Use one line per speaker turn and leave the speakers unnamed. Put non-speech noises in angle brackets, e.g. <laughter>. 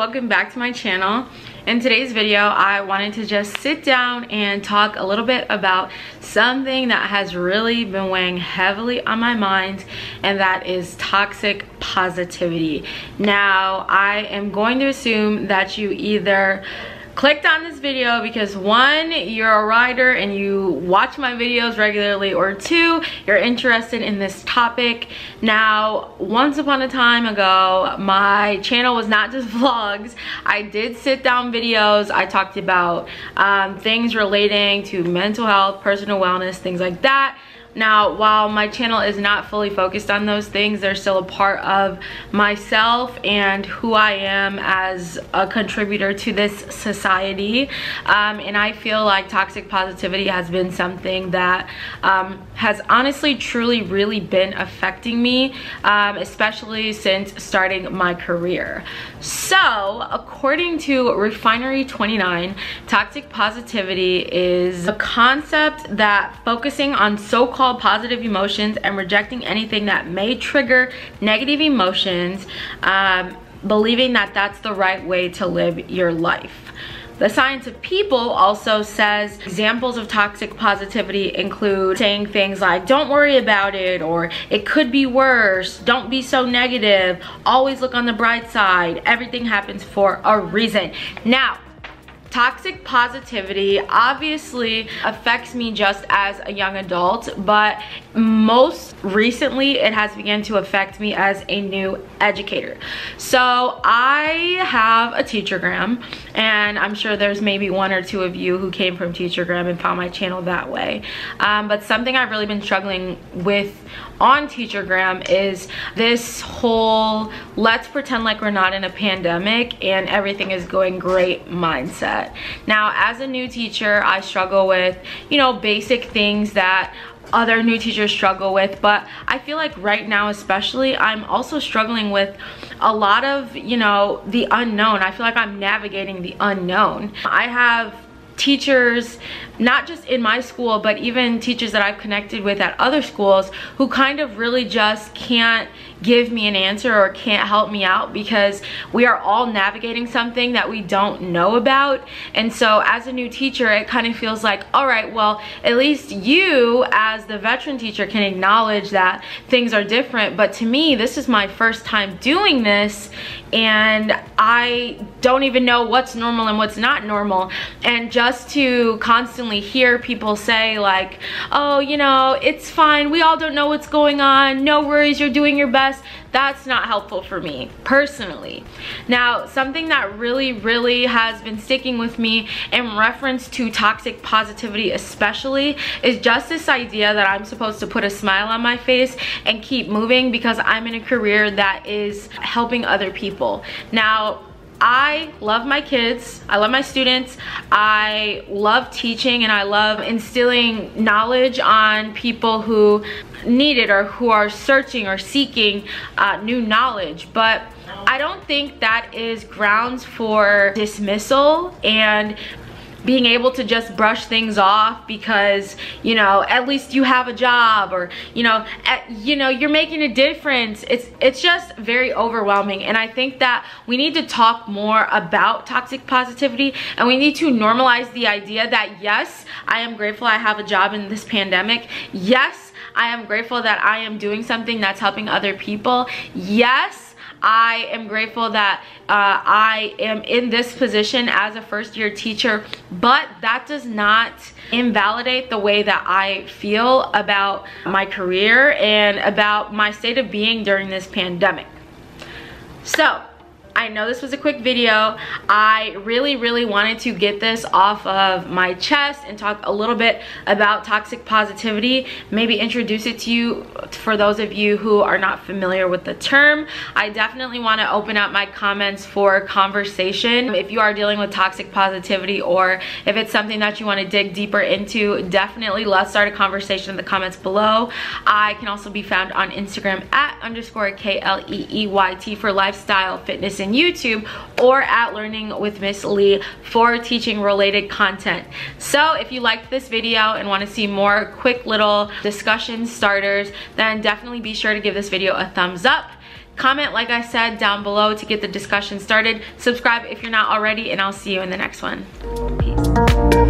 welcome back to my channel. In today's video, I wanted to just sit down and talk a little bit about something that has really been weighing heavily on my mind and that is toxic positivity. Now, I am going to assume that you either clicked on this video because one, you're a rider and you watch my videos regularly, or two, you're interested in this topic. Now, once upon a time ago, my channel was not just <laughs> vlogs. I did sit down videos. I talked about um, things relating to mental health, personal wellness, things like that. Now, while my channel is not fully focused on those things, they're still a part of myself and who I am as a contributor to this society. Um, and I feel like toxic positivity has been something that um, has honestly, truly, really been affecting me, um, especially since starting my career. So, according to Refinery 29, toxic positivity is a concept that focusing on so-called called positive emotions and rejecting anything that may trigger negative emotions, um, believing that that's the right way to live your life. The Science of People also says examples of toxic positivity include saying things like, don't worry about it, or it could be worse, don't be so negative, always look on the bright side, everything happens for a reason. Now, Toxic positivity obviously affects me just as a young adult, but most recently it has begun to affect me as a new educator. So I have a teachergram and I'm sure there's maybe one or two of you who came from teachergram and found my channel that way. Um, but something I've really been struggling with on teachergram is this whole let's pretend like we're not in a pandemic and everything is going great mindset that. Now, as a new teacher, I struggle with, you know, basic things that other new teachers struggle with but I feel like right now especially I'm also struggling with a lot of you know the unknown I feel like I'm navigating the unknown I have teachers not just in my school but even teachers that I've connected with at other schools who kind of really just can't give me an answer or can't help me out because we are all navigating something that we don't know about. And so as a new teacher it kind of feels like all right well at least you as the veteran teacher can acknowledge that things are different. But to me this is my first time doing this and I don't even know what's normal and what's not normal. And just to constantly hear people say like oh you know it's fine. We all don't know what's going on. No worries. You're doing your best that's not helpful for me personally. Now something that really really has been sticking with me in reference to toxic positivity especially is just this idea that I'm supposed to put a smile on my face and keep moving because I'm in a career that is helping other people. Now I love my kids, I love my students, I love teaching and I love instilling knowledge on people who need it or who are searching or seeking uh, new knowledge. But I don't think that is grounds for dismissal and being able to just brush things off because you know at least you have a job or you know at, you know you're making a difference. It's it's just very overwhelming. And i think that we need to talk more about toxic positivity and we need to normalize the idea that yes i am grateful i have a job in this pandemic. Yes I am grateful that I am doing something that's helping other people. Yes, I am grateful that uh, I am in this position as a first year teacher, but that does not invalidate the way that I feel about my career and about my state of being during this pandemic. So, I know this was a quick video. I really, really wanted to get this off of my chest and talk a little bit about toxic positivity. Maybe introduce it to you for those of you who are not familiar with the term. I definitely want to open up my comments for conversation. If you are dealing with toxic positivity or if it's something that you want to dig deeper into, definitely let's start a conversation in the comments below. I can also be found on Instagram at underscore K-L-E-E-Y-T for lifestyle, fitness, and YouTube or at Learning with Miss Lee for teaching related content. So if you liked this video and want to see more quick little discussion starters, then definitely be sure to give this video a thumbs up. Comment, like I said, down below to get the discussion started. Subscribe if you're not already, and I'll see you in the next one. Peace.